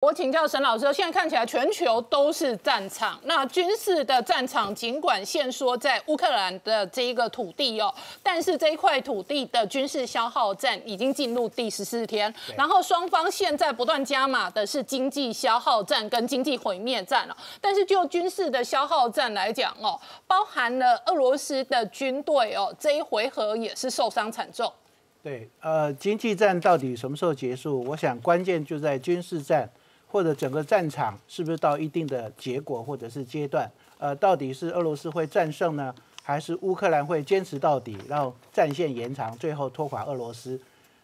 我请教沈老师，现在看起来全球都是战场，那军事的战场尽管现说在乌克兰的这一个土地哦，但是这一块土地的军事消耗战已经进入第十四天，然后双方现在不断加码的是经济消耗战跟经济毁灭战了。但是就军事的消耗战来讲哦，包含了俄罗斯的军队哦，这一回合也是受伤惨重。对，呃，经济战到底什么时候结束？我想关键就在军事战。或者整个战场是不是到一定的结果或者是阶段？呃，到底是俄罗斯会战胜呢，还是乌克兰会坚持到底，然后战线延长，最后拖垮俄罗斯？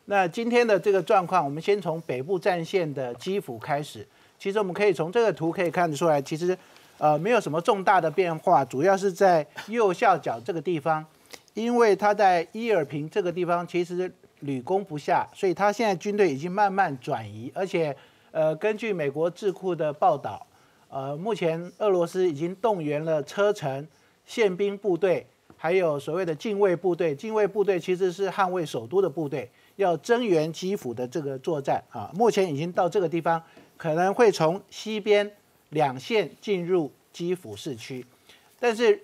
那今天的这个状况，我们先从北部战线的基辅开始。其实我们可以从这个图可以看得出来，其实呃没有什么重大的变化，主要是在右下角这个地方，因为他在伊尔平这个地方其实屡攻不下，所以他现在军队已经慢慢转移，而且。呃，根据美国智库的报道，呃，目前俄罗斯已经动员了车臣、宪兵部队，还有所谓的禁卫部队。禁卫部队其实是捍卫首都的部队，要增援基辅的这个作战啊。目前已经到这个地方，可能会从西边两线进入基辅市区。但是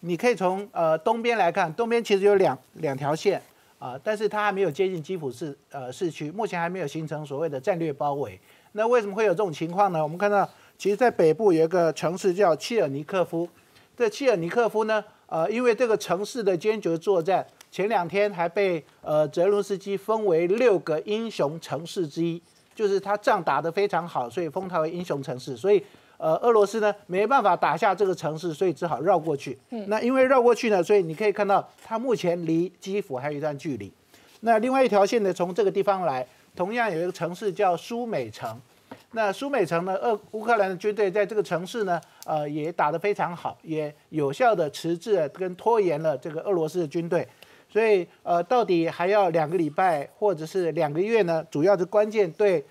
你可以从呃东边来看，东边其实有两两条线啊，但是它还没有接近基辅市呃市区，目前还没有形成所谓的战略包围。那为什么会有这种情况呢？我们看到，其实，在北部有一个城市叫切尔尼克夫。这切尔尼克夫呢，呃，因为这个城市的坚决作战，前两天还被呃泽伦斯基封为六个英雄城市之一，就是他仗打得非常好，所以封他为英雄城市。所以，呃，俄罗斯呢没办法打下这个城市，所以只好绕过去。那因为绕过去呢，所以你可以看到，它目前离基辅还有一段距离。那另外一条线呢，从这个地方来。同样有一个城市叫苏美城，那苏美城呢？俄乌克兰的军队在这个城市呢，呃，也打得非常好，也有效的迟滞跟拖延了这个俄罗斯的军队。所以，呃，到底还要两个礼拜或者是两个月呢？主要的关键对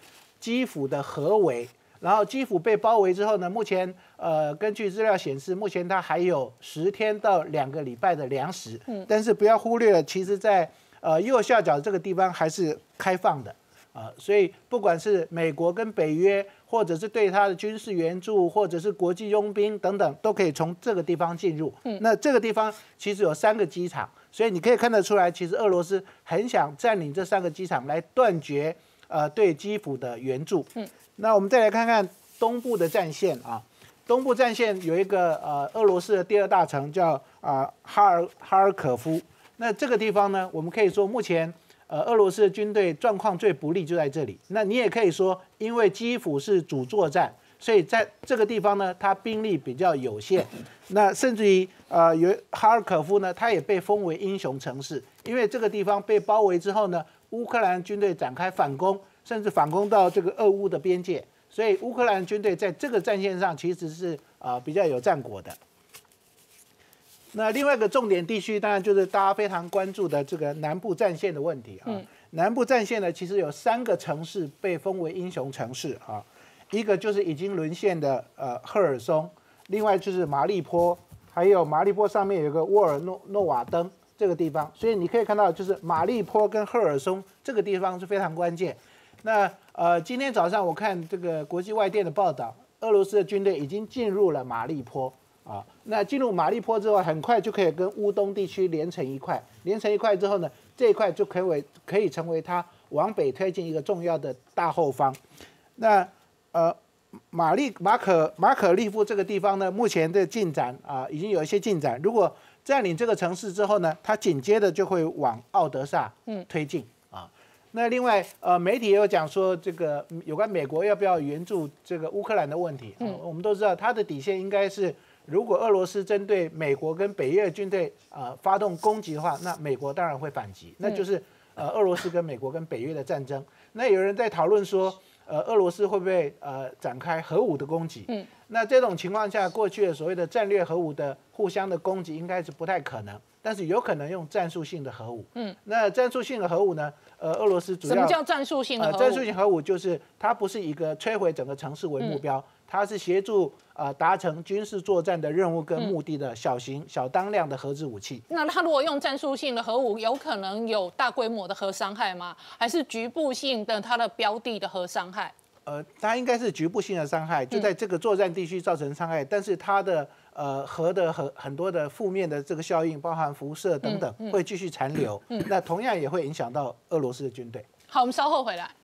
基辅的合围。然后基辅被包围之后呢，目前呃，根据资料显示，目前它还有十天到两个礼拜的粮食。嗯。但是不要忽略了，其实在呃右下角这个地方还是开放的。啊，所以不管是美国跟北约，或者是对他的军事援助，或者是国际佣兵等等，都可以从这个地方进入。嗯，那这个地方其实有三个机场，所以你可以看得出来，其实俄罗斯很想占领这三个机场来断绝呃对基辅的援助。嗯，那我们再来看看东部的战线啊，东部战线有一个呃俄罗斯的第二大城叫啊哈尔哈尔可夫，那这个地方呢，我们可以说目前。呃，俄罗斯的军队状况最不利就在这里。那你也可以说，因为基辅是主作战，所以在这个地方呢，它兵力比较有限。那甚至于，呃，有哈尔可夫呢，它也被封为英雄城市，因为这个地方被包围之后呢，乌克兰军队展开反攻，甚至反攻到这个俄乌的边界，所以乌克兰军队在这个战线上其实是啊比较有战果的。那另外一个重点地区，当然就是大家非常关注的这个南部战线的问题啊。南部战线呢，其实有三个城市被封为英雄城市啊，一个就是已经沦陷的呃赫尔松，另外就是马利坡，还有马利坡上面有个沃尔诺诺瓦登这个地方。所以你可以看到，就是马利坡跟赫尔松这个地方是非常关键。那呃，今天早上我看这个国际外电的报道，俄罗斯的军队已经进入了马利坡。啊，那进入马利坡之后，很快就可以跟乌东地区连成一块。连成一块之后呢，这一块就可以为可以成为它往北推进一个重要的大后方。那呃，马利马可马可利夫这个地方呢，目前的进展啊，已经有一些进展。如果占领这个城市之后呢，它紧接着就会往奥德萨嗯推进啊。那另外呃，媒体也有讲说，这个有关美国要不要援助这个乌克兰的问题。嗯，我们都知道它的底线应该是。如果俄罗斯针对美国跟北约军队呃发动攻击的话，那美国当然会反击，那就是呃俄罗斯跟美国跟北约的战争。那有人在讨论说，呃俄罗斯会不会呃展开核武的攻击？嗯，那这种情况下，过去的所谓的战略核武的互相的攻击应该是不太可能，但是有可能用战术性的核武。嗯，那战术性的核武呢？呃，俄罗斯主要什么叫战术性的核武？战术性核武就是它不是一个摧毁整个城市为目标。它是协助呃达成军事作战的任务跟目的的小型小当量的核子武器。那它如果用战术性的核武，有可能有大规模的核伤害吗？还是局部性的它的标的的核伤害？呃，它应该是局部性的伤害，就在这个作战地区造成伤害，但是它的呃核的很很多的负面的这个效应，包含辐射等等，会继续残留。那同样也会影响到俄罗斯的军队。好，我们稍后回来。